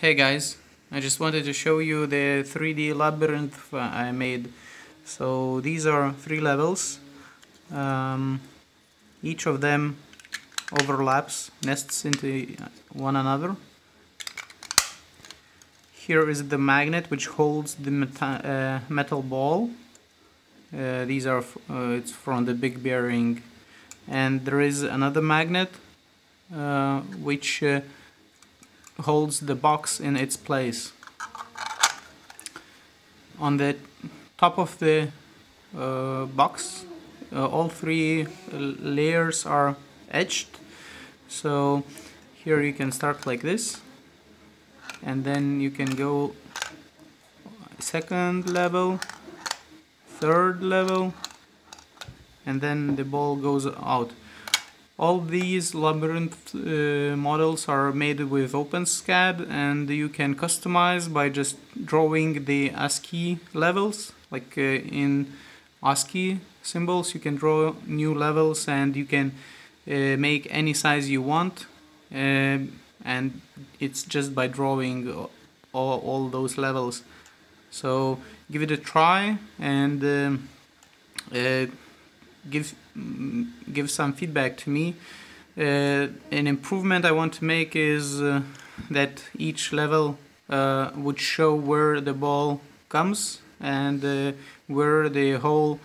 Hey guys, I just wanted to show you the 3D labyrinth uh, I made. So these are three levels. Um, each of them overlaps, nests into one another. Here is the magnet which holds the meta uh, metal ball. Uh, these are uh, it's from the big bearing, and there is another magnet uh, which uh, holds the box in its place. On the top of the uh, box, uh, all three layers are etched. So here you can start like this, and then you can go second level, third level, and then the ball goes out. All these labyrinth uh, models are made with OpenSCAD and you can customize by just drawing the ASCII levels. Like uh, in ASCII symbols you can draw new levels and you can uh, make any size you want. Uh, and it's just by drawing all, all those levels. So give it a try and um, uh, give give some feedback to me. Uh, an improvement I want to make is uh, that each level uh, would show where the ball comes and uh, where the hole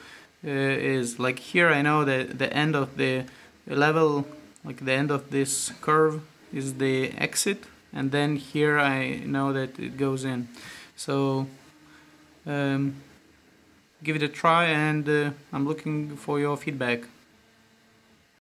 uh, is. Like here, I know that the end of the level, like the end of this curve, is the exit, and then here I know that it goes in. So. Um, give it a try and uh, I'm looking for your feedback.